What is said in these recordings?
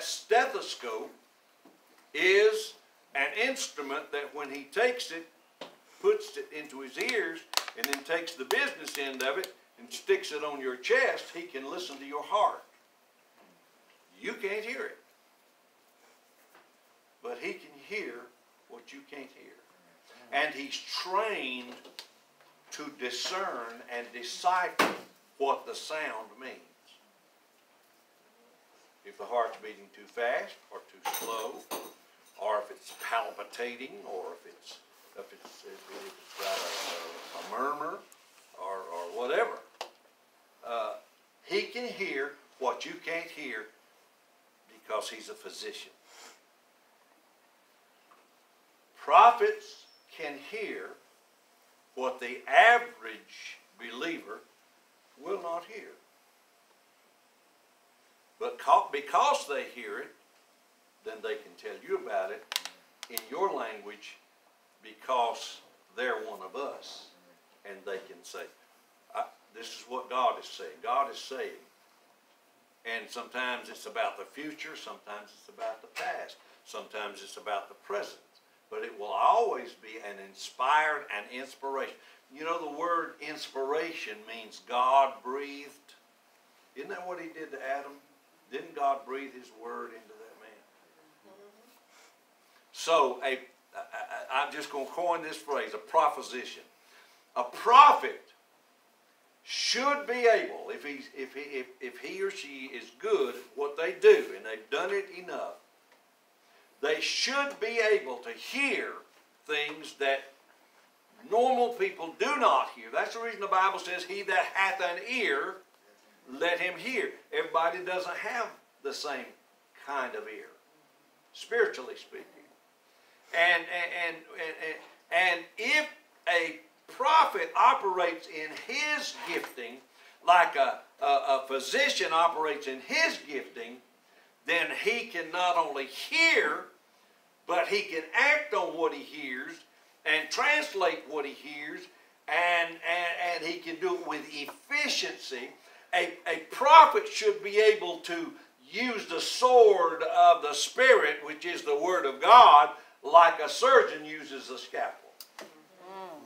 that stethoscope is an instrument that when he takes it, puts it into his ears, and then takes the business end of it and sticks it on your chest, he can listen to your heart. You can't hear it. But he can hear what you can't hear. And he's trained to discern and decipher what the sound means. If the heart's beating too fast or too slow, or if it's palpitating, or if it's if it's, if it's got a, a, murmur, or, or whatever, uh, he can hear what you can't hear because he's a physician. Prophets can hear what the average believer will not hear. But because they hear it, then they can tell you about it in your language because they're one of us. And they can say, this is what God is saying. God is saying. And sometimes it's about the future, sometimes it's about the past, sometimes it's about the present. But it will always be an inspired and inspiration. You know, the word inspiration means God breathed. Isn't that what he did to Adam? Didn't God breathe his word into that man? So, I'm just going to coin this phrase, a proposition. A prophet should be able, if, he's, if, he, if, if he or she is good at what they do, and they've done it enough, they should be able to hear things that normal people do not hear. That's the reason the Bible says, He that hath an ear, let him hear. Everybody doesn't have the same kind of ear, spiritually speaking. And, and, and, and, and if a prophet operates in his gifting like a, a, a physician operates in his gifting, then he can not only hear, but he can act on what he hears and translate what he hears, and, and, and he can do it with efficiency. A, a prophet should be able to use the sword of the Spirit, which is the Word of God, like a surgeon uses a scalpel. Mm-hmm.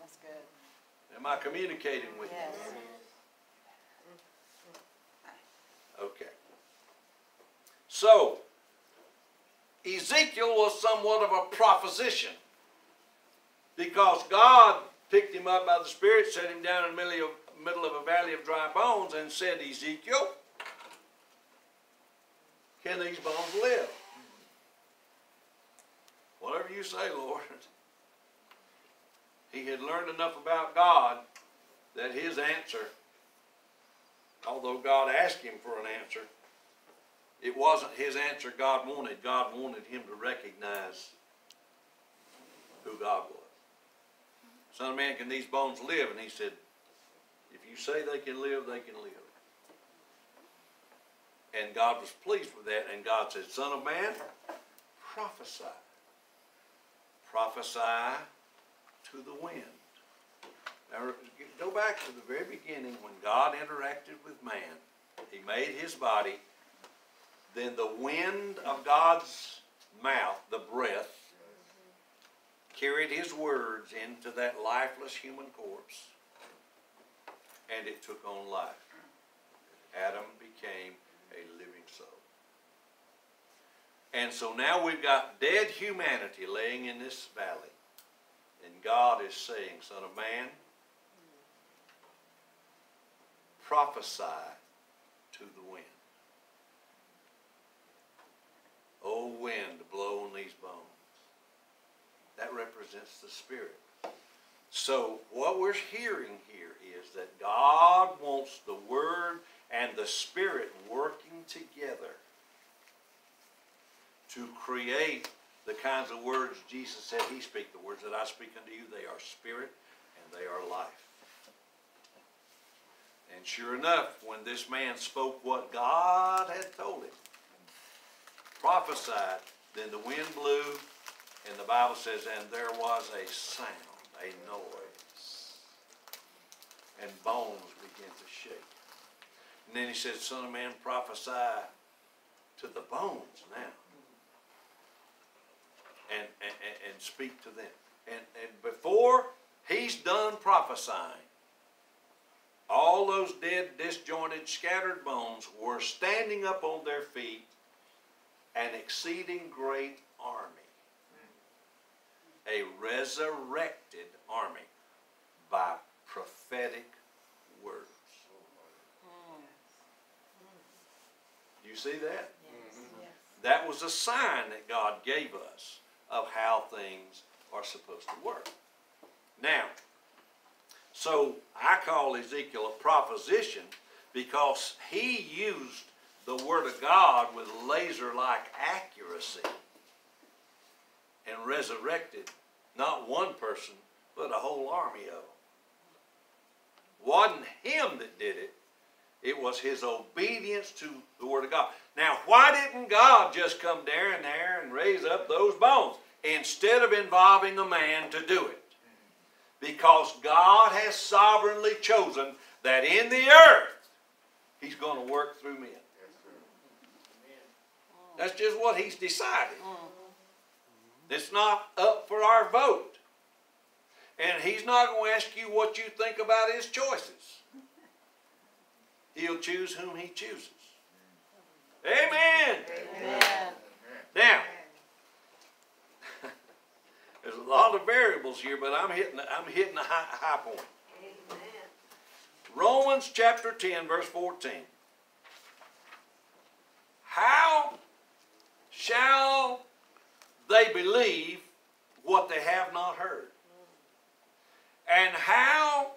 That's good. Am I communicating with Yes. you? Okay. So, Ezekiel was somewhat of a proposition because God picked him up by the Spirit, set him down in the middle of, middle of a valley of dry bones, and said, Ezekiel, can these bones live? Whatever you say, Lord. He had learned enough about God that his answer, although God asked him for an answer, it wasn't his answer God wanted. God wanted him to recognize who God was. Son of man, can these bones live? And he said, you say they can live, they can live. And God was pleased with that. And God said, Son of man, prophesy. Prophesy to the wind. Now, go back to the very beginning when God interacted with man. He made his body. Then the wind of God's mouth, the breath, carried his words into that lifeless human corpse. And it took on life. Adam became a living soul. And so now we've got dead humanity laying in this valley. And God is saying, Son of man, prophesy to the wind. O wind, blow on these bones. That represents the Spirit. So what we're hearing here is that God wants the Word and the Spirit working together to create the kinds of words Jesus said he speak. The words that I speak unto you, they are spirit and they are life. And sure enough, when this man spoke what God had told him, prophesied, then the wind blew, and the Bible says, and there was a sound, a noise, and bones began to shake. And then he said, Son of man, prophesy to the bones now and, and, and- speak to them. And, and before he's done prophesying, all those dead, disjointed, scattered bones were standing up on their feet, an exceeding great. A resurrected army by prophetic words. Mm. You see that? Mm-hmm. That was a sign that God gave us of how things are supposed to work. Now, so I call Ezekiel a proposition because he used the Word of God with laser like accuracy and resurrected not one person, but a whole army of them. Wasn't him that did it, it was his obedience to the Word of God. Now, why didn't God just come down there and raise up those bones instead of involving a man to do it? Because God has sovereignly chosen that in the earth, He's going to work through men. That's just what He's decided. Mm. It's not up for our vote. And He's not going to ask you what you think about His choices. He'll choose whom He chooses. Amen. Amen. Now, there's a lot of variables here, but I'm hitting I'm hitting a high, high point. Romans chapter 10, verse 14. How shall they believe what they have not heard? And how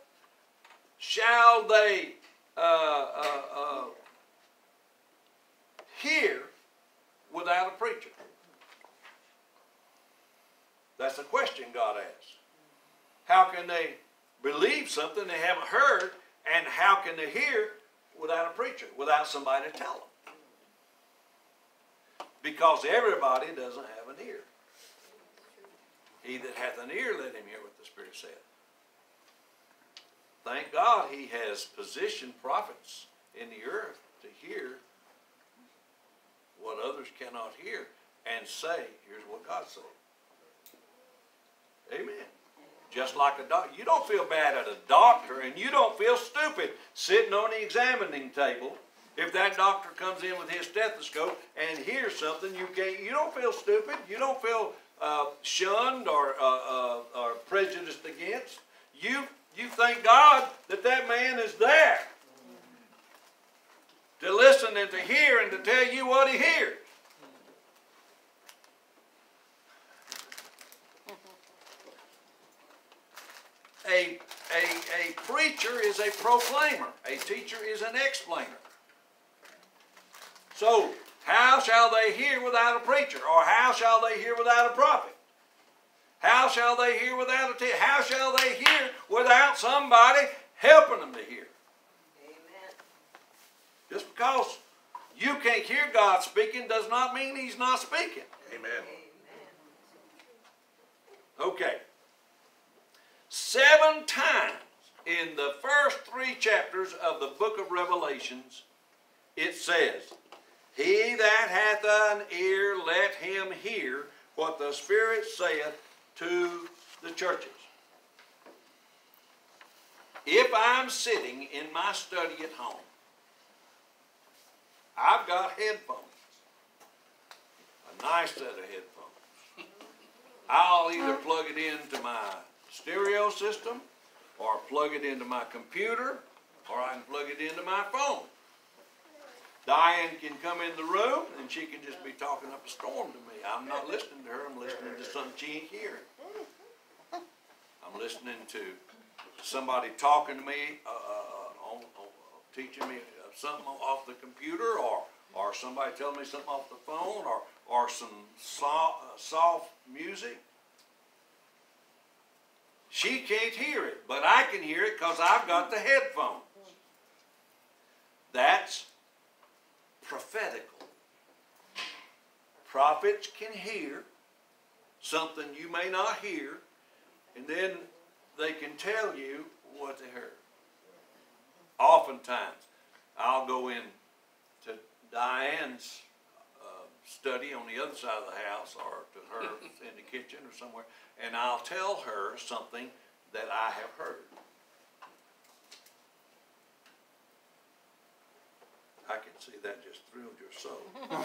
shall they uh, uh, uh, hear without a preacher? That's a question God asks. How can they believe something they haven't heard, and how can they hear without a preacher, without somebody to tell them? Because everybody doesn't have an ear. He that hath an ear, let him hear what the Spirit saith. Thank God he has positioned prophets in the earth to hear what others cannot hear and say, here's what God said. Amen. Just like a doctor. You don't feel bad at a doctor and you don't feel stupid sitting on the examining table. If that doctor comes in with his stethoscope and hears something, you can't. You don't feel stupid. You don't feel uh, shunned or, uh, uh, or prejudiced against. You you thank God that that man is there to listen and to hear and to tell you what he hears. A, a, a preacher is a proclaimer. A teacher is an explainer. So, how shall they hear without a preacher? Or how shall they hear without a prophet? How shall they hear without a teacher? How shall they hear without somebody helping them to hear? Amen. Just because you can't hear God speaking does not mean He's not speaking. Amen. Okay. Seven times in the first three chapters of the book of Revelations, it says, He that hath an ear, let him hear what the Spirit saith to the churches. If I'm sitting in my study at home, I've got headphones, a nice set of headphones. I'll either plug it into my stereo system, or plug it into my computer, or I can plug it into my phone. Diane can come in the room and she can just be talking up a storm to me. I'm not listening to her, I'm listening to something she ain't hearing. I'm listening to somebody talking to me, uh, uh, on, on, teaching me something off the computer, or, or somebody telling me something off the phone, or, or some soft, uh, soft music. She can't hear it, but I can hear it because I've got the headphones. That's prophetical. Prophets can hear something you may not hear, and then they can tell you what they heard. Oftentimes, I'll go in to Diane's uh, study on the other side of the house or to her in the kitchen or somewhere, and I'll tell her something that I have heard. I can see that just thrilled your soul.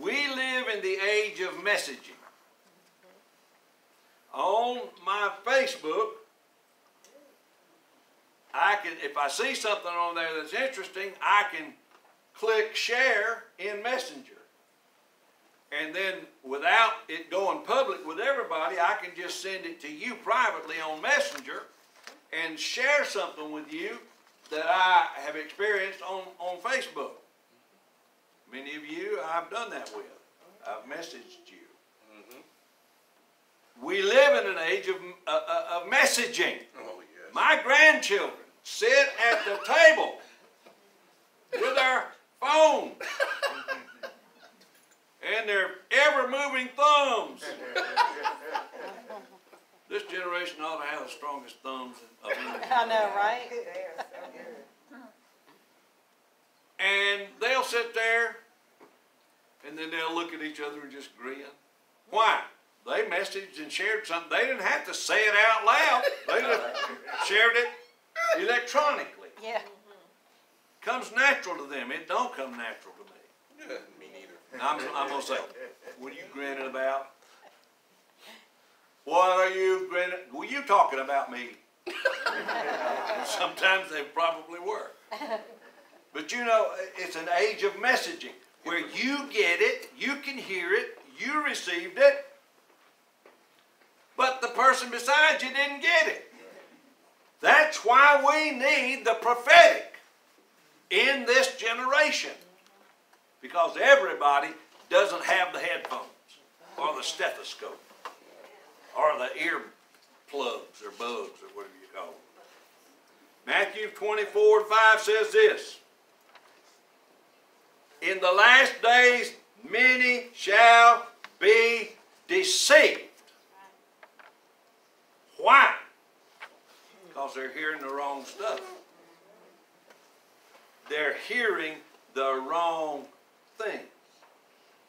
we live in the age of messaging. On my Facebook, I can, if I see something on there that's interesting, I can click share in Messenger. And then without it going public with everybody, I can just send it to you privately on Messenger and share something with you that I have experienced on, on Facebook. Many of you I've done that with. I've messaged you. We live in an age of, uh, uh, of messaging. Oh, yes. My grandchildren sit at the table with their phone and their ever moving thumbs. This generation ought to have the strongest thumbs of any. I know, right? And they'll sit there and then they'll look at each other and just grin. Why? They messaged and shared something. They didn't have to say it out loud. They just shared it electronically. Yeah. Mm-hmm. Comes natural to them. It don't come natural to me. Yeah, me neither. I'm, I'm gonna say, what are you grinning about? What are you? Were you talking about me? Sometimes they probably were. But you know, it's an age of messaging where you get it, you can hear it, you received it, but the person beside you didn't get it. That's why we need the prophetic in this generation. Because everybody doesn't have the headphones or the stethoscope or the ear plugs or bugs or whatever you call them. Matthew 24 5 says this In the last days, many shall be deceived. Why? Because they're hearing the wrong stuff. They're hearing the wrong things.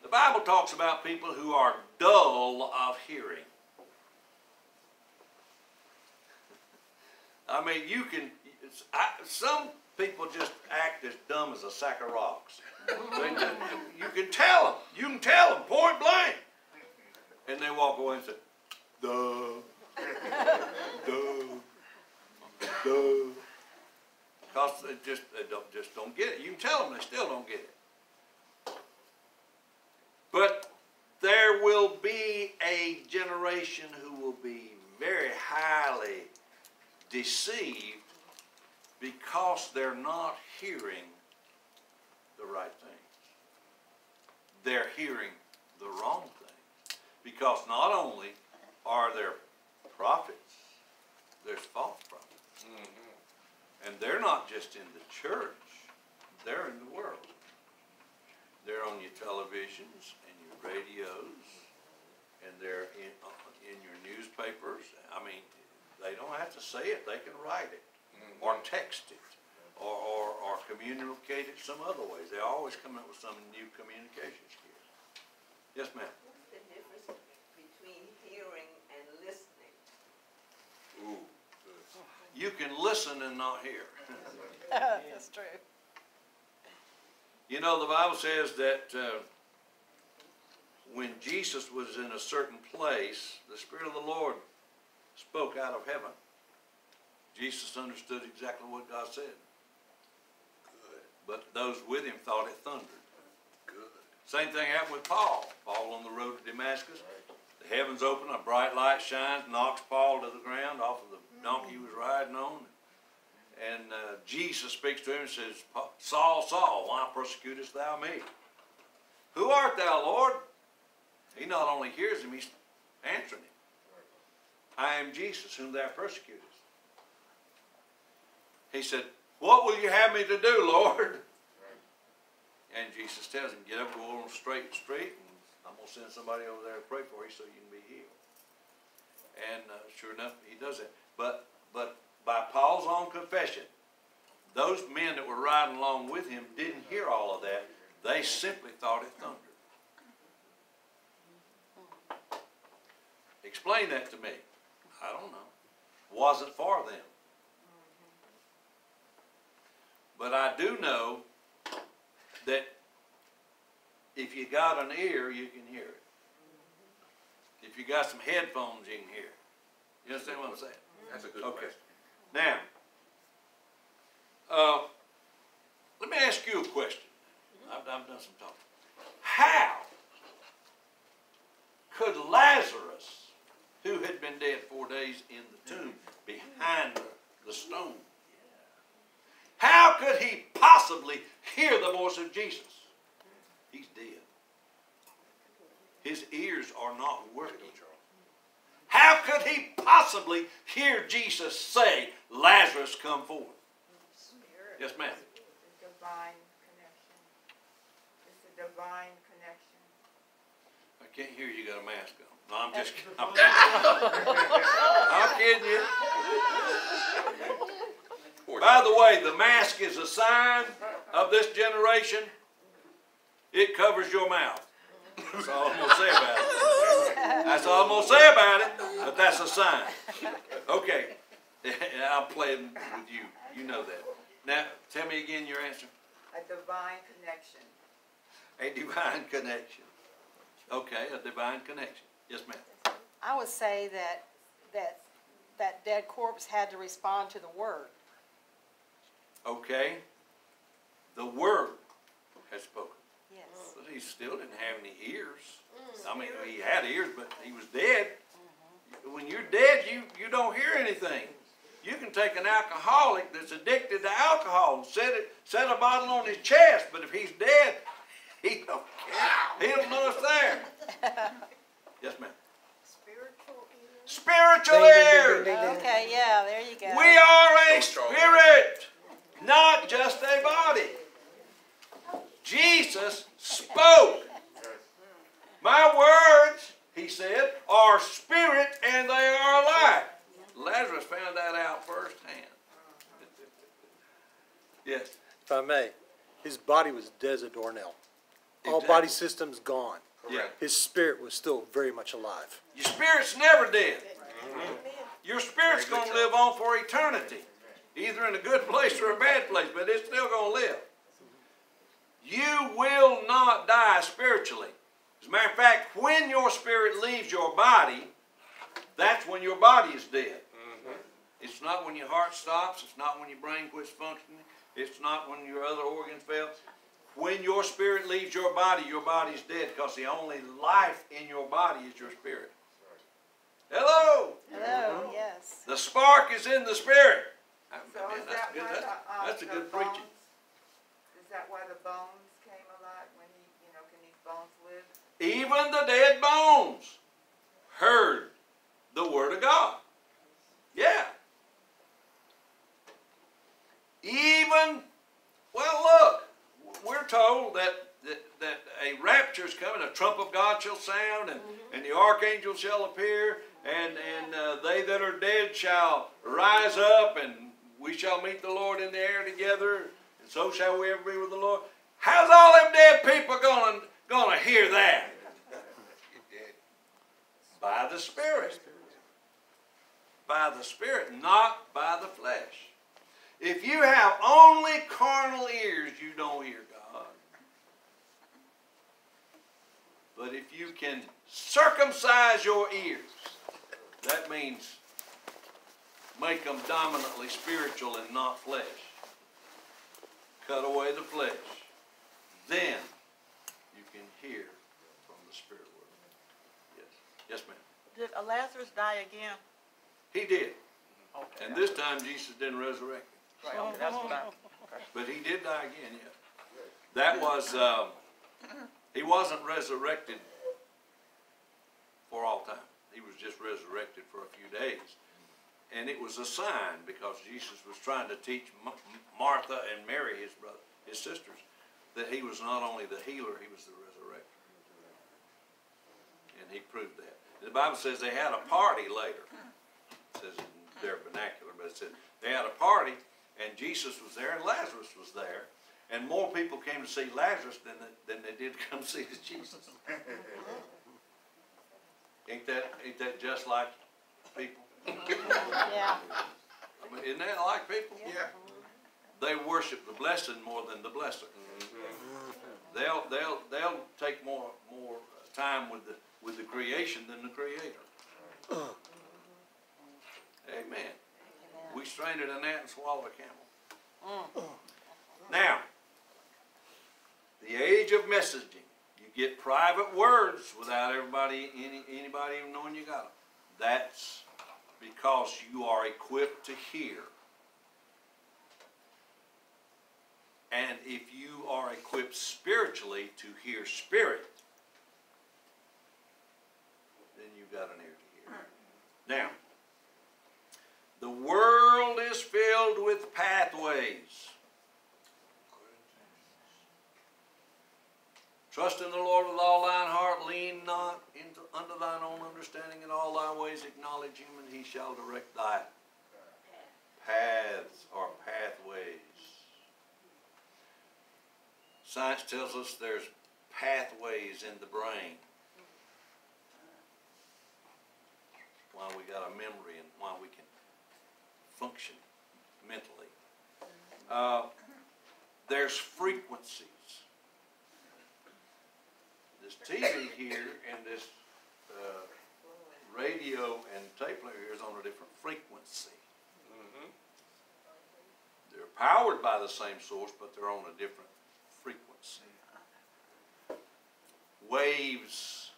The Bible talks about people who are dull of hearing. I mean, you can, I, some people just act as dumb as a sack of rocks. Just, you can tell them, you can tell them point blank. And they walk away and say, duh, duh, duh. They just, they don't, just don't get it. You can tell them, they still don't get it. But there will be a generation who will be very highly deceived because they're not hearing the right things. They're hearing the wrong things. Because not only are there prophets, there's false prophets. Mm-hmm. And they're not just in the church, they're in the world. They're on your televisions and your radios, and they're in, uh, in your newspapers. I mean, they don't have to say it, they can write it, or text it, or, or, or communicate it some other ways. They always come up with some new communication skills. Yes, ma'am? What's the difference between hearing and listening? Ooh, good. You can listen and not hear. That's true. You know, the Bible says that uh, when Jesus was in a certain place, the Spirit of the Lord spoke out of heaven. Jesus understood exactly what God said, Good. but those with him thought it thundered. Good. Same thing happened with Paul. Paul on the road to Damascus. The heavens open, a bright light shines, knocks Paul to the ground off of the donkey he was riding on. And uh, Jesus speaks to him and says, Saul, Saul, why persecutest thou me? Who art thou, Lord? He not only hears him, he's answering him. I am Jesus, whom thou persecutest. He said, What will you have me to do, Lord? And Jesus tells him, Get up, go on straight street, and I'm going to send somebody over there to pray for you so you can be healed. And uh, sure enough, he does it. But, but by Paul's own confession, those men that were riding along with him didn't hear all of that They simply thought it thundered. Explain that to me. I don't know. Wasn't for them. But I do know that if you got an ear, you can hear it. If you got some headphones, you can hear it. You understand what I'm saying? That's a good Okay. question. Now, uh, let me ask you a question. I've, I've done some talking. How could Lazarus, who had been dead four days in the tomb behind the, stone, how could he possibly hear the voice of Jesus? He's dead. His ears are not working. How could he possibly hear Jesus say, Lazarus, come forth? Yes, ma'am. It's a divine connection. It's a divine connection. I can't hear you, you got a mask on. No, I'm just kidding. I'm kidding. I'm kidding you. By the way, the mask is a sign of this generation. It covers your mouth. That's all I'm gonna say about it. That's all I'm gonna say about it, but that's a sign. Okay, I'm playing with you. You know that. Now, tell me again your answer. A divine connection. A divine connection. Okay, a divine connection. Yes, ma'am. I would say that, that, that dead corpse had to respond to the word. Okay. The word has spoken. Yes. But he still didn't have any ears. Mm. I mean, he had ears, but he was dead. Mm-hmm. When you're dead, you, you don't hear anything. You can take an alcoholic that's addicted to alcohol and set it, set a bottle on his chest, but if he's dead, he don't. He don't know it's there. Yes, ma'am. Spiritual ear. Spiritual ears. Okay, yeah, there you go. We are a So strong. spirit, not just a body. Jesus spoke. My words, he said, are spirit and they are alive. Lazarus found that out firsthand. Yes. If I may, his body was dead as a doornail. All Exactly. body systems gone. Yeah. His spirit was still very much alive. Your spirit's never dead. Your spirit's gonna live on for eternity. Either in a good place or a bad place, but it's still gonna live. You will not die spiritually. As a matter of fact, when your spirit leaves your body, that's when your body is dead. It's not when your heart stops, it's not when your brain quits functioning, it's not when your other organs fail. When your spirit leaves your body, your body's dead because the only life in your body is your spirit. Hello! Hello, yes. The spark is in the spirit. So Man, is that's that good. why That's, the, um, that's a good bones, preaching. is that why the bones came alive when he, you know, can these bones live? Even the dead bones heard the word of God. Yeah. Even, well, look, we're told that, that, that a rapture is coming, a trump of God shall sound, and, and the archangel shall appear, and, and uh, they that are dead shall rise up, and we shall meet the Lord in the air together, and so shall we ever be with the Lord. How's all them dead people gonna, gonna hear that? By the Spirit. By the Spirit, not by the flesh. If you have only carnal ears, you don't hear God. But if you can circumcise your ears, that means make them dominantly spiritual and not flesh. Cut away the flesh. Then you can hear from the Spirit world. Yes. Yes, ma'am. Did Lazarus die again? He did. Okay. And this time Jesus didn't resurrect him. That's But he did die again, yeah. That was, um, he wasn't resurrected for all time. He was just resurrected for a few days. And it was a sign because Jesus was trying to teach Ma- Martha and Mary, his brother, his sisters, that he was not only the healer, he was the resurrector. And he proved that. The Bible says they had a party later. It says in their vernacular, but it said they had a party and Jesus was there and Lazarus was there. And more people came to see Lazarus than, they- than they did come see Jesus. Ain't that, ain't that just like people? Yeah, I mean, isn't that like people? Yeah. They worship the blessing more than the blesser. Mm-hmm. They'll, they'll, they'll take more, more time with the, with the creation than the creator. Amen. We strained at a gnat and swallowed a camel. Now, the age of messaging. You get private words without everybody, any, anybody even knowing you got them. That's because you are equipped to hear. And if you are equipped spiritually to hear spirit, then you've got an ear to hear. Now, the world is filled with pathways. Trust in the Lord with all thine heart, lean not into, unto thine own understanding, in all thy ways acknowledge him, and he shall direct thy paths or pathways. Science tells us there's pathways in the brain. Why we got a memory and why we can function mentally. Uh, there's frequencies. This TV here and this uh, radio and tape player here is on a different frequency. They're powered by the same source, but they're on a different frequency. Waves,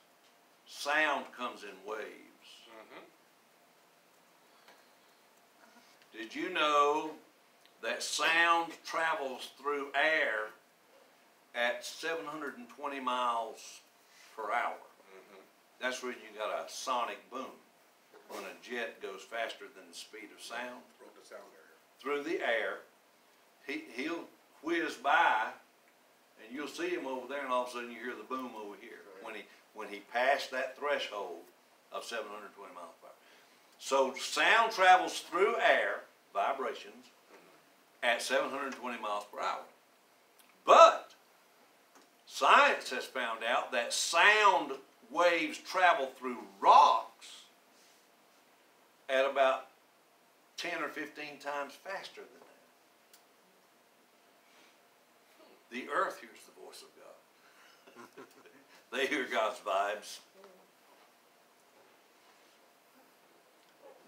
sound comes in waves. Did you know that sound travels through air at 720 miles per hour? Mm-hmm. That's when you got a sonic boom, when a jet goes faster than the speed of sound Wrote the sound through the air. He, he'll whiz by, and you'll see him over there, and all of a sudden you hear the boom over here when he when he passed that threshold of 720 miles per hour. So sound travels through air, vibrations, at 720 miles per hour. But science has found out that sound waves travel through rocks at about 10 or 15 times faster than that. The earth hears the voice of God. they hear God's vibes.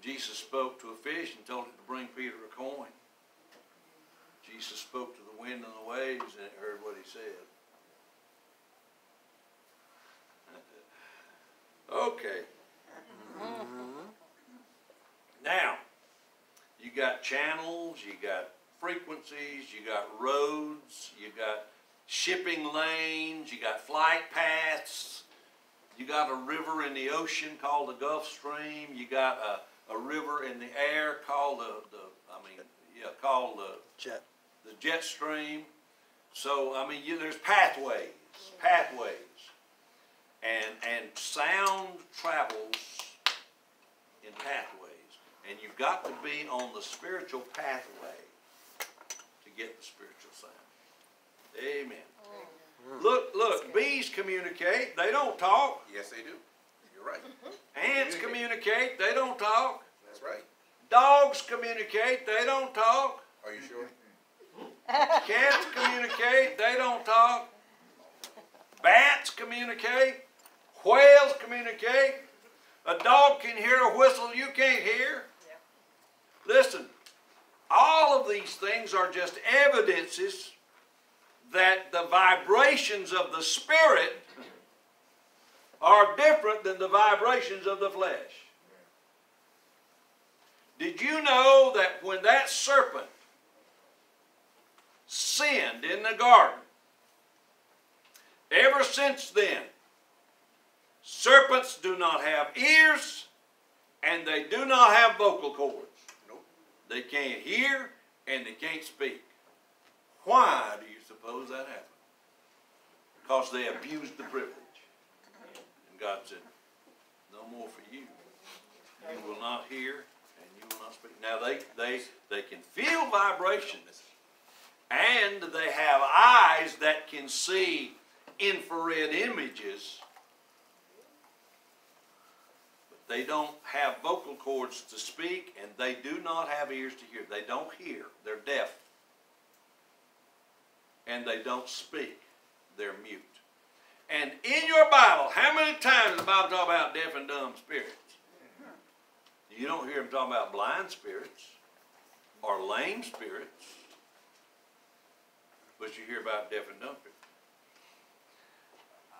Jesus spoke to a fish and told it to bring Peter a coin. Jesus spoke to the wind and the waves and it heard what he said. okay. Mm-hmm. Now, you got channels, you got frequencies, you got roads, you got shipping lanes, you got flight paths, you got a river in the ocean called the Gulf Stream, you got a, a river in the air called the, the I mean, yeah, called the, Jet. the jet stream. So, I mean, you, there's pathways, pathways. And, and sound travels in pathways. And you've got to be on the spiritual pathway to get the spiritual sound. Amen. Look, look, bees communicate, they don't talk. Yes, they do. You're right. Mm-hmm. Ants communicate, they don't talk. That's right. Dogs communicate, they don't talk. Are you sure? Cats communicate, they don't talk. Bats communicate. Whales communicate. A dog can hear a whistle you can't hear. Listen, all of these things are just evidences that the vibrations of the Spirit are different than the vibrations of the flesh. Did you know that when that serpent sinned in the garden, ever since then, serpents do not have ears and they do not have vocal cords. Nope. They can't hear and they can't speak. Why do you suppose that happened? Because they abused the privilege. God said, No more for you. You will not hear and you will not speak. Now they they they can feel vibrations And they have eyes that can see infrared images. But they don't have vocal cords to speak, and they do not have ears to hear. They don't hear. They're deaf. And they don't speak. They're mute. And in your Bible, how many times does the Bible talk about deaf and dumb spirits? You don't hear them talking about blind spirits or lame spirits, but you hear about deaf and dumb spirits.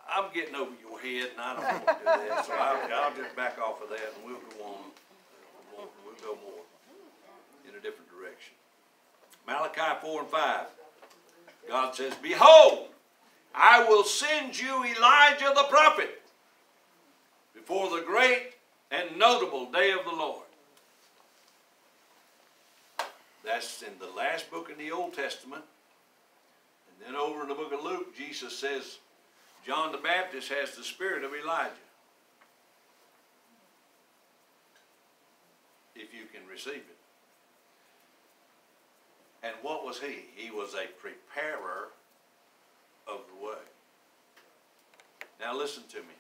I'm getting over your head, and I don't want to do that, so I'll, I'll just back off of that, and we'll go on. We'll, go more in a different direction. Malachi four and five. God says, "Behold, I will send you Elijah the prophet before the great and notable day of the Lord." That's in the last book in the Old Testament. And then over in the book of Luke, Jesus says, John the Baptist has the spirit of Elijah. If you can receive it. And what was he? He was a preparer of the way. Now listen to me.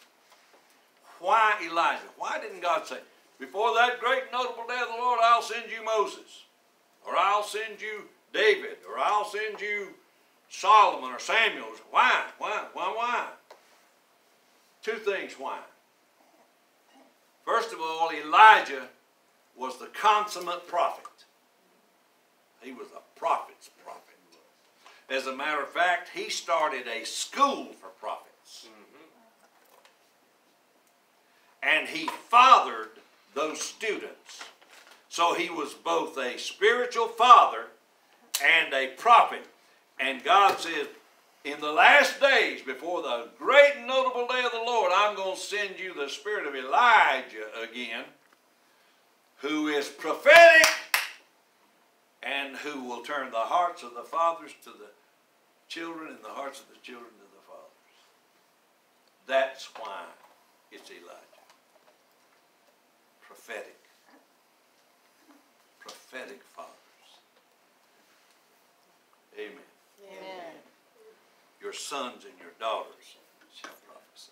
Why Elijah? Why didn't God say, before that great notable day of the Lord, I'll send you Moses, or I'll send you David, or I'll send you Solomon or Samuel? Why? Why? Why? Why? Two things why. First of all, Elijah was the consummate prophet. He was a prophet's prophet. As a matter of fact, he started a school for prophets. And he fathered those students. So he was both a spiritual father and a prophet. And God says, in the last days, before the great and notable day of the Lord, I'm going to send you the spirit of Elijah again, who is prophetic and who will turn the hearts of the fathers to the children and the hearts of the children to the fathers. That's why it's Elijah. Prophetic. Prophetic fathers. Amen. Amen. Your sons and your daughters shall prophesy.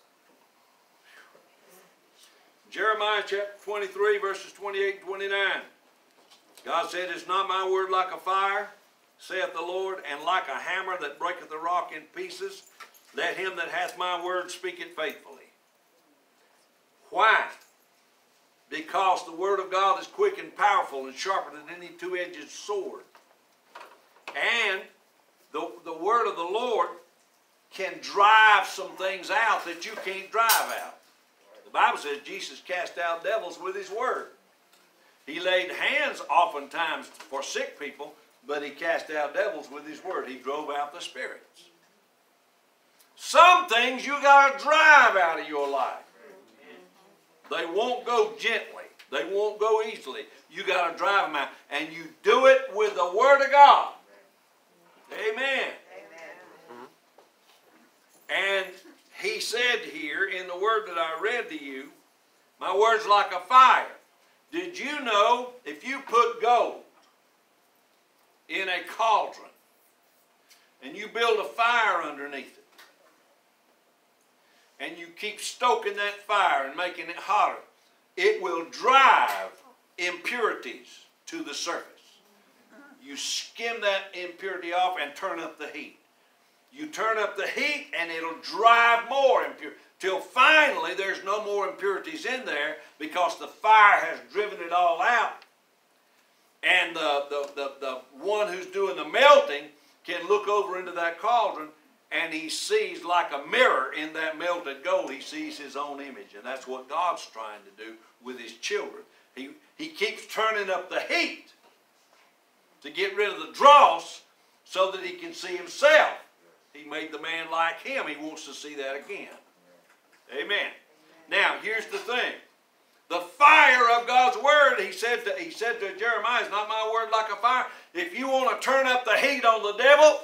Jeremiah chapter 23, verses 28 and 29. God said, Is not my word like a fire, saith the Lord, and like a hammer that breaketh the rock in pieces? Let him that hath my word speak it faithfully. Why? Because the word of God is quick and powerful and sharper than any two edged sword. And the, the word of the Lord can drive some things out that you can't drive out. The Bible says Jesus cast out devils with his word. He laid hands oftentimes for sick people, but he cast out devils with his word. He drove out the spirits. Some things you got to drive out of your life. They won't go gently. They won't go easily. You got to drive them out. And you do it with the Word of God. Amen. Amen. And he said here in the word that I read to you, my word's like a fire. Did you know if you put gold in a cauldron and you build a fire underneath it and you keep stoking that fire and making it hotter, it will drive impurities to the surface. You skim that impurity off and turn up the heat. You turn up the heat and it'll drive more impurity. Till finally there's no more impurities in there because the fire has driven it all out. And the, the, the, the one who's doing the melting can look over into that cauldron and he sees like a mirror in that melted gold. He sees his own image. And that's what God's trying to do with his children. He, he keeps turning up the heat to get rid of the dross so that he can see himself. He made the man like him. He wants to see that again. Amen. Now, here's the thing. The fire of God's word, he said to, he said to Jeremiah, is not my word like a fire. If you want to turn up the heat on the devil,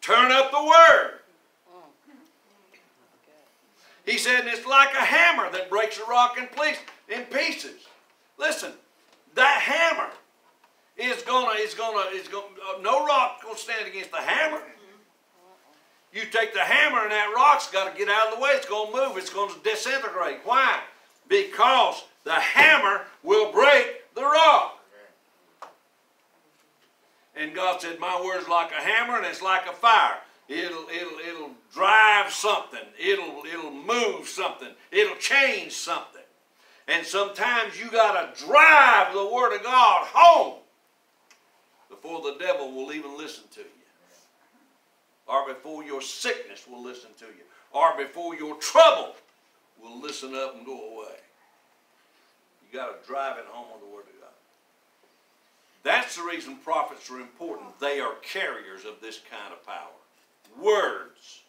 turn up the word. He said, it's like a hammer that breaks a rock in, in pieces. Listen, that hammer is gonna, is gonna, is gonna, uh, no rock gonna stand against the hammer. You take the hammer and that rock's gotta get out of the way, it's gonna move, it's gonna disintegrate. Why? Because the hammer will break the rock. And God said, My word's like a hammer and it's like a fire. It'll, it'll, it'll drive something. It'll, it'll move something. It'll change something. And sometimes you gotta drive the word of God home before the devil will even listen to you. Or before your sickness will listen to you. Or before your trouble will listen up and go away. You gotta drive it home with the word of God. That's the reason prophets are important. They are carriers of this kind of power. Words.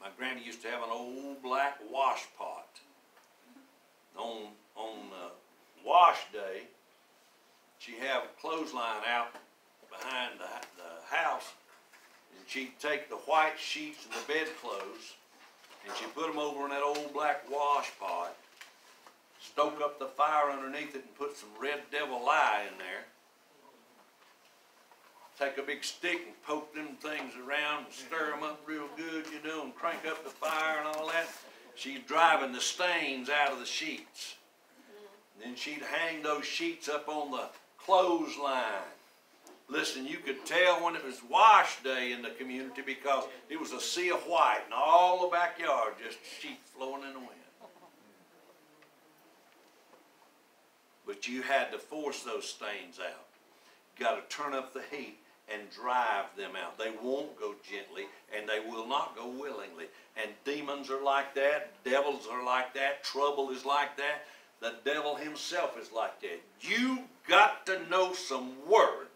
My granny used to have an old black wash pot. On on uh, wash day, she have a clothesline out behind the, the house, and she'd take the white sheets and the bedclothes, and she'd put them over in that old black wash pot, stoke up the fire underneath it, and put some red devil lye in there. Take a big stick and poke them things around and stir them up real good, you know, and crank up the fire and all that. She's driving the stains out of the sheets. Then she'd hang those sheets up on the clothesline. Listen, you could tell when it was wash day in the community because it was a sea of white and all the backyard just sheets flowing in the wind. But you had to force those stains out. You got to turn up the heat and drive them out. They won't go gently and they will not go willingly. And demons are like that, devils are like that, trouble is like that. The devil himself is like that. You got to know some word to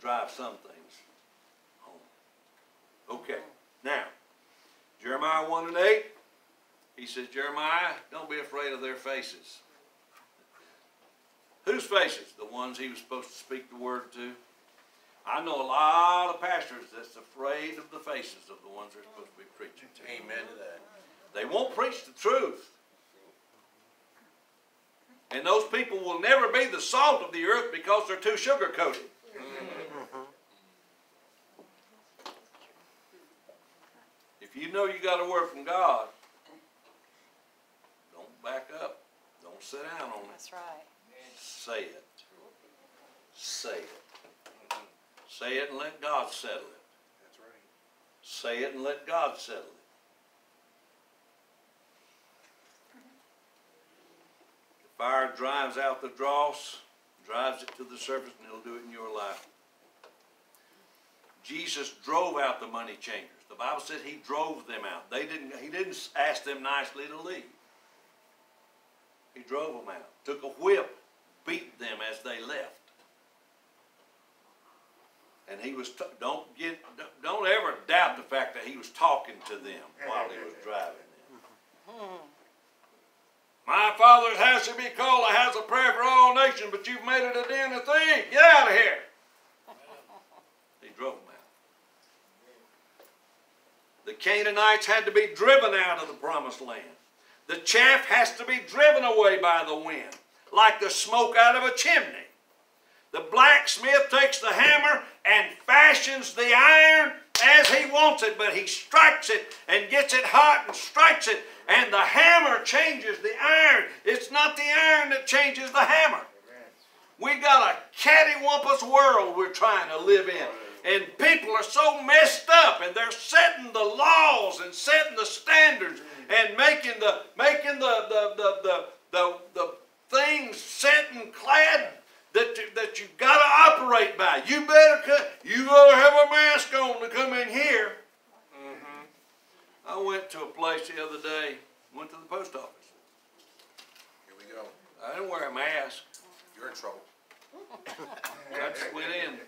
drive some things home. Okay, now, Jeremiah 1 and 8, he says, Jeremiah, don't be afraid of their faces. Whose faces? The ones he was supposed to speak the word to. I know a lot of pastors that's afraid of the faces of the ones they're supposed to be preaching to. Amen to that. They won't preach the truth. And those people will never be the salt of the earth because they're too sugar coated. If you know you got a word from God, don't back up. Don't sit down on it. That's right. Say it. Say it. Say it and let God settle it. That's right. Say it and let God settle it. The fire drives out the dross, drives it to the surface, and he'll do it in your life. Jesus drove out the money changers. The Bible says he drove them out. They didn't, he didn't ask them nicely to leave. He drove them out. Took a whip, beat them as they left. And he was, don't get, don't ever doubt the fact that he was talking to them while he was driving them. My father's house should be called a house of prayer for all nations, but you've made it a den of thieves. Get out of here. He drove them out. The Canaanites had to be driven out of the promised land. The chaff has to be driven away by the wind, like the smoke out of a chimney. The blacksmith takes the hammer and fashions the iron as he wants it, but he strikes it and gets it hot and strikes it, and the hammer changes the iron. It's not the iron that changes the hammer. We got a cattywampus world we're trying to live in. And people are so messed up and they're setting the laws and setting the standards and making the making the the the the, the, the things set and clad that you, that you got to operate by. You better cut, you better have a mask on to come in here. Mm-hmm. I went to a place the other day. Went to the post office. Here we go. I didn't wear a mask. You're in trouble. I just went in.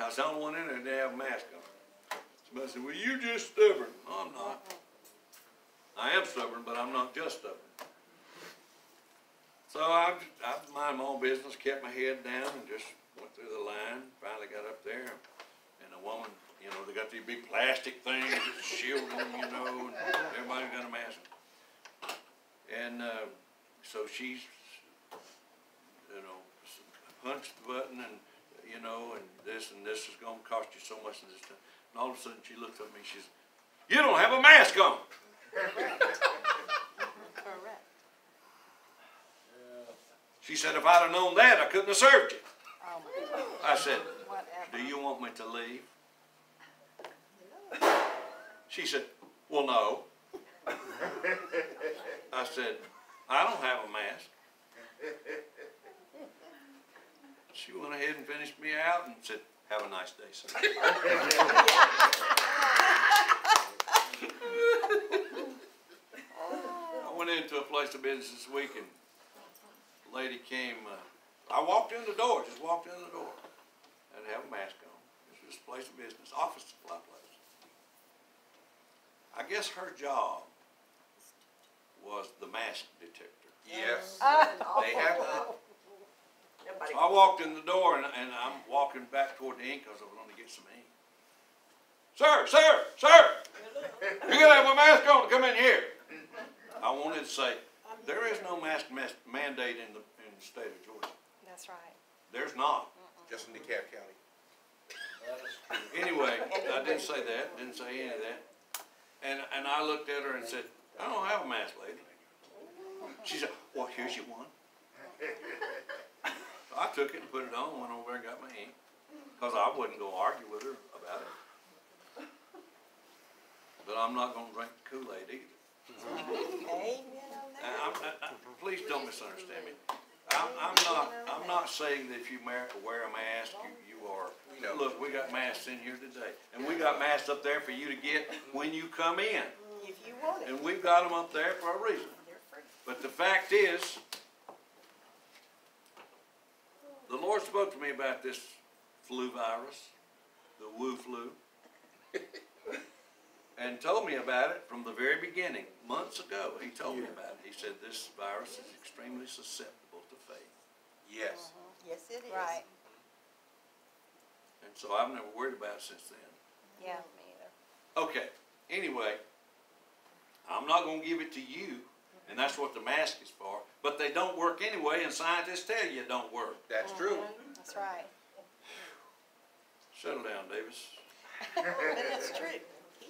I only one in there didn't have a mask on. Somebody said, "Well, you just stubborn." No, I'm not. I am stubborn, but I'm not just stubborn. So I, I mind my own business, kept my head down, and just went through the line. Finally got up there, and the woman, you know, they got these big plastic things that shield them, you know, and everybody's got a mask. And uh, so she's punch the button and, you know, and this and this is gonna cost you so much and this. time. And all of a sudden she looks at me, she says, you don't have a mask on. Correct. She said, if I'd have known that, I couldn't have served you. Oh, I said, whatever. do you want me to leave? She said, well, no. I said, I don't have a mask. She went ahead and finished me out and said, have a nice day, sir. I went into a place of business this week and a lady came, uh, I walked in the door, just walked in the door. I didn't have a mask on. This was a place of business, office supply place. I guess her job was the mask detector. Yes, Oh, they have that. Nobody, So I walked in the door and, and I'm walking back toward the ink because I was going to get some ink. Sir, sir, sir, you gotta have a mask on to come in here. I wanted to say, there is no mask mas- mandate in the, in the state of Georgia. That's right. There's not. just in DeKalb County. Anyway, I didn't say that, didn't say any of that. And, and I looked at her and said, I don't have a mask, lady. She said, well, here's your one. I took it and put it on, went over there and got my ink, cause I wasn't gonna argue with her about it. But I'm not gonna drink Kool-Aid either. I'm, I, please don't misunderstand me. I'm, I'm not, I'm not saying that if you wear, wear a mask, you, you are, know. look, we got masks in here today. And we got masks up there for you to get when you come in. If you want it, And we've got them up there for a reason. But the fact is, the Lord spoke to me about this flu virus, the Wu flu, and told me about it from the very beginning, months ago. He told me about it. He said this virus is extremely susceptible to faith. Yes, mm-hmm. Yes, it is. Right, And so I've never worried about it since then. yeah, me either. Okay, anyway, I'm not gonna give it to you, and that's what the mask is for, but they don't work anyway, and scientists tell you it don't work. that's true. Mm-hmm. That's right. Settle down, Davis. But it's true.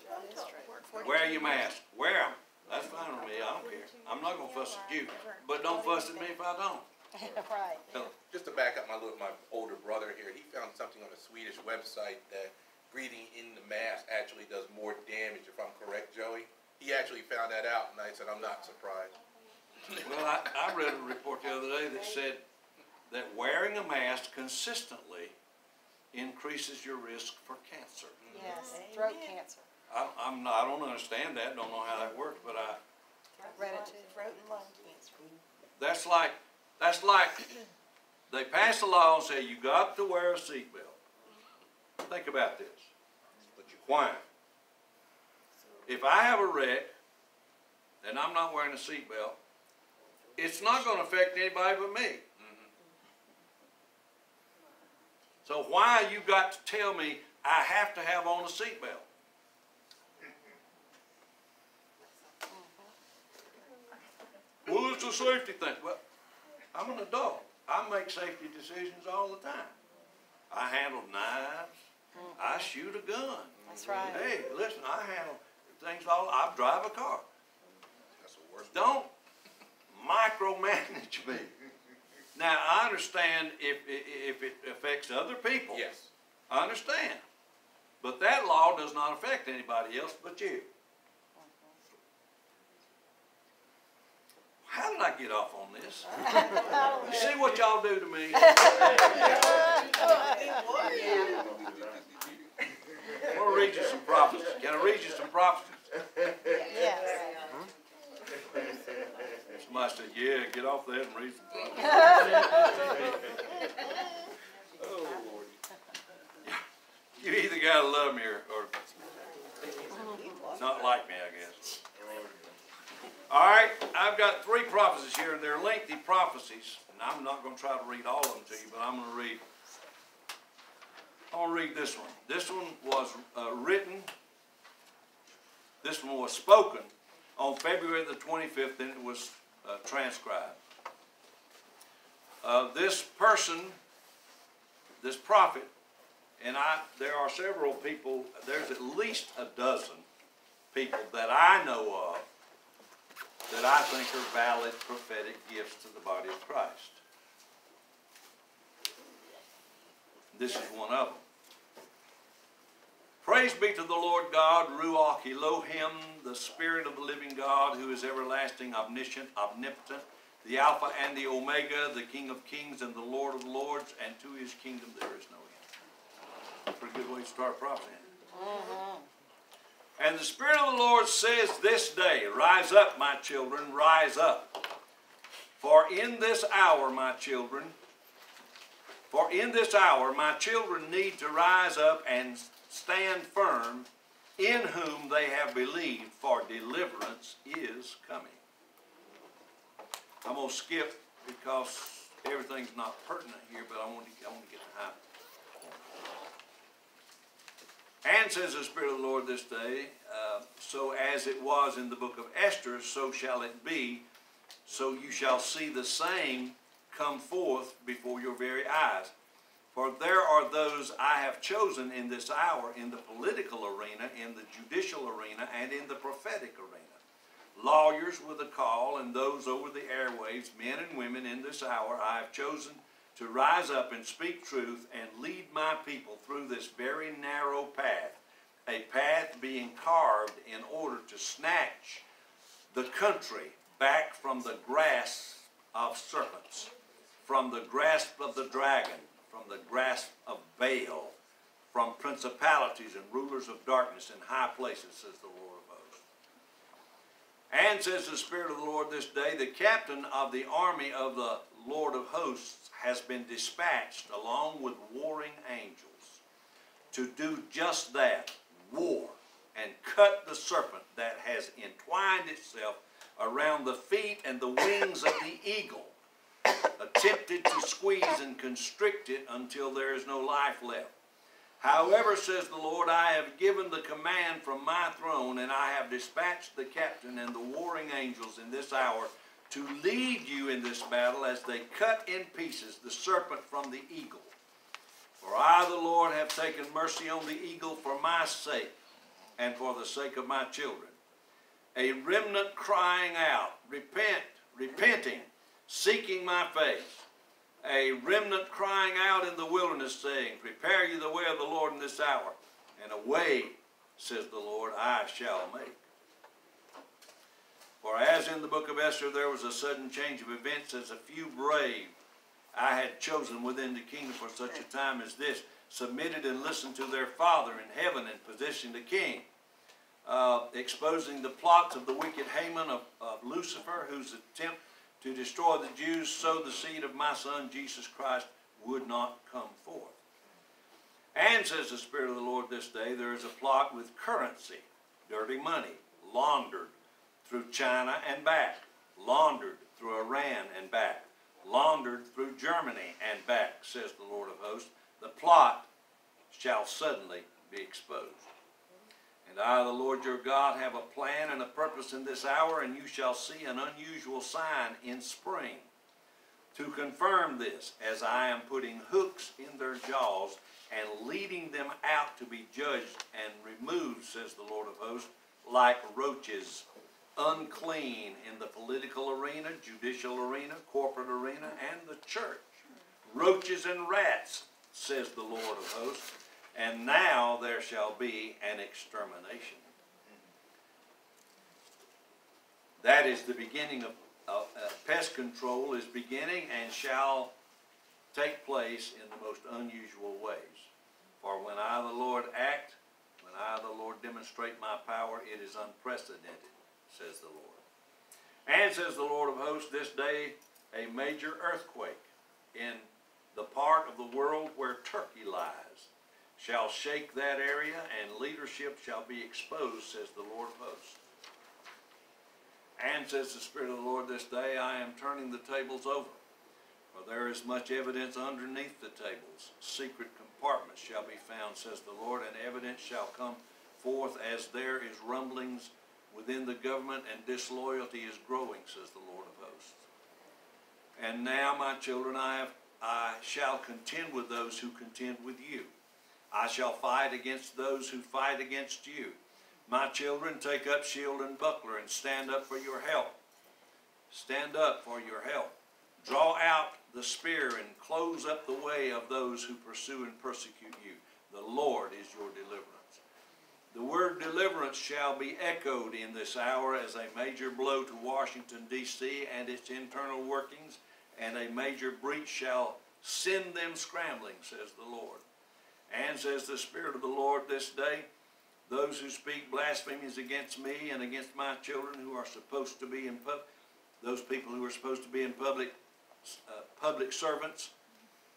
That is true. Wear your mask. Wear them. That's fine with me. I don't care. I'm not gonna fuss at you, but don't fuss at me if I don't. Right. Tell 'em. Just to back up my little, my older brother here, he found something on a Swedish website that breathing in the mask actually does more damage, if I'm correct, Joey? He actually found that out, and I said, I'm not surprised. Well, I, I read a report the other day that said that wearing a mask consistently increases your risk for cancer. Yes, mm-hmm. throat cancer. I, I'm not, I don't understand that, don't know how that works, but I, Read it too. Throat and lung cancer. that's like, that's like, they pass a law and say you got to wear a seatbelt. Think about this. But you, Why? If I have a wreck and I'm not wearing a seatbelt, it's not gonna affect anybody but me. Mm-hmm. So why you got to tell me I have to have on a seatbelt? Mm-hmm. Well, it's a safety thing. Well, I'm an adult. I make safety decisions all the time. I handle knives. Mm-hmm. I shoot a gun. That's right. Hey, listen, I handle things all, I drive a car. that's the worst. Don't micromanage me. Now, I understand if, if it affects other people. Yes, I understand. But that law does not affect anybody else but you. How did I get off on this? You see what y'all do to me? I'm going to read you some prophecies. Can I read you some prophecies? Yes. Somebody said, yeah, get off that and read some. Oh, Lord. You either gotta love me or, or not like me, I guess. All right, I've got three prophecies here, and they're lengthy prophecies, and I'm not gonna try to read all of them to you, but I'm gonna read, I'm gonna read this one. This one was, uh, written, this one was spoken on February the twenty-fifth, and it was, uh, transcribed. Uh, this person this prophet, and I, there are several people, there's at least a dozen people that I know of that I think are valid prophetic gifts to the body of Christ. This is one of them. Praise be to the Lord God, Ruach Elohim, the Spirit of the living God, who is everlasting, omniscient, omnipotent, the Alpha and the Omega, the King of kings and the Lord of lords, and to his kingdom there is no end. Pretty good way to start prophesying. Mm-hmm. And the Spirit of the Lord says this day, Rise up, my children, rise up. For in this hour, my children, for in this hour, my children need to rise up and stand firm in whom they have believed, for deliverance is coming. I'm going to skip because everything's not pertinent here, but I want to, I want to get the high. And says the Spirit of the Lord this day, uh, so as it was in the book of Esther, so shall it be. So you shall see the same come forth before your very eyes. For there are those I have chosen in this hour in the political arena, in the judicial arena, and in the prophetic arena. Lawyers with a call, and those over the airwaves, men and women in this hour, I have chosen to rise up and speak truth and lead my people through this very narrow path, a path being carved in order to snatch the country back from the grasp of serpents, from the grasp of the dragon, from the grasp of Baal, from principalities and rulers of darkness in high places, says the Lord of hosts. And says the Spirit of the Lord this day, the captain of the army of the Lord of hosts has been dispatched along with warring angels to do just that, war, and cut the serpent that has entwined itself around the feet and the wings of the eagle, attempted to squeeze and constrict it until there is no life left. However, says the Lord, I have given the command from my throne, and I have dispatched the captain and the warring angels in this hour to lead you in this battle as they cut in pieces the serpent from the eagle. For I, the Lord, have taken mercy on the eagle for my sake and for the sake of my children. A remnant crying out, Repent, repenting, seeking my face. A remnant crying out in the wilderness, saying, Prepare you the way of the Lord in this hour, and a way, says the Lord, I shall make. For as in the book of Esther there was a sudden change of events, as a few brave I had chosen within the kingdom for such a time as this, submitted and listened to their Father in heaven and positioned the king, uh, exposing the plots of the wicked Haman of, of Lucifer, whose attempt to destroy the Jews, so the seed of my son Jesus Christ would not come forth. And says the Spirit of the Lord this day, there is a plot with currency, dirty money, laundered through China and back, laundered through Iran and back, laundered through Germany and back, says the Lord of hosts. The plot shall suddenly be exposed. And I, the Lord your God, have a plan and a purpose in this hour, and you shall see an unusual sign in spring. To confirm this, as I am putting hooks in their jaws and leading them out to be judged and removed, says the Lord of hosts, like roaches, unclean in the political arena, judicial arena, corporate arena, and the church. Roaches and rats, says the Lord of hosts, and now there shall be an extermination. That is the beginning of, uh, pest control is beginning and shall take place in the most unusual ways. For when I, the Lord, act, when I, the Lord, demonstrate my power, it is unprecedented, says the Lord. And says the Lord of hosts, this day a major earthquake in the part of the world where Turkey lies shall shake that area, and leadership shall be exposed, says the Lord of hosts. And says the Spirit of the Lord this day, I am turning the tables over. For there is much evidence underneath the tables. Secret compartments shall be found, says the Lord, and evidence shall come forth as there is rumblings within the government, and disloyalty is growing, says the Lord of hosts. And now, my children, I have I shall contend with those who contend with you. I shall fight against those who fight against you. My children, take up shield and buckler and stand up for your help. Stand up for your help. Draw out the spear and close up the way of those who pursue and persecute you. The Lord is your deliverance. The word deliverance shall be echoed in this hour as a major blow to Washington, D.C. and its internal workings, and a major breach shall send them scrambling, says the Lord. And says the Spirit of the Lord this day, those who speak blasphemies against me and against my children who are supposed to be in pub, those people who are supposed to be in public, uh, public servants,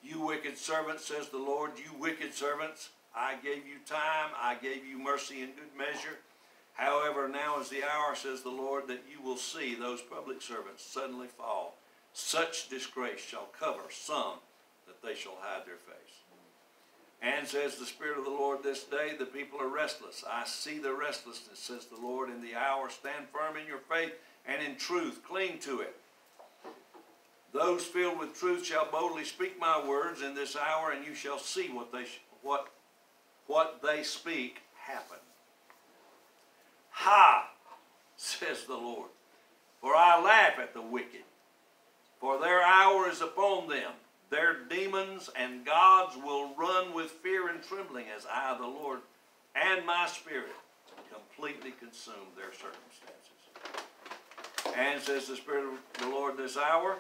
you wicked servants, says the Lord, you wicked servants, I gave you time, I gave you mercy in good measure. However, now is the hour, says the Lord, that you will see those public servants suddenly fall. Such disgrace shall cover some that they shall hide their face. And says the Spirit of the Lord this day, the people are restless. I see the restlessness, says the Lord, in the hour. Stand firm in your faith and in truth. Cling to it. Those filled with truth shall boldly speak my words in this hour, and you shall see what they what what they speak happen. Ha, says the Lord, for I laugh at the wicked, for their hour is upon them. Their demons and gods will run with fear and trembling as I, the Lord, and my spirit completely consume their circumstances. And says the Spirit of the Lord this hour,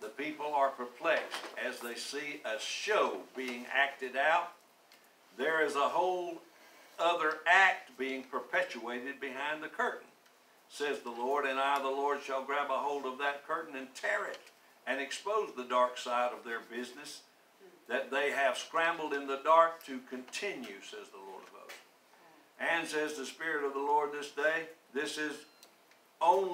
the people are perplexed as they see a show being acted out. There is a whole other act being perpetuated behind the curtain, says the Lord, and I, the Lord, shall grab a hold of that curtain and tear it and expose the dark side of their business that they have scrambled in the dark to continue, says the Lord of hosts. And says the Spirit of the Lord this day, this is only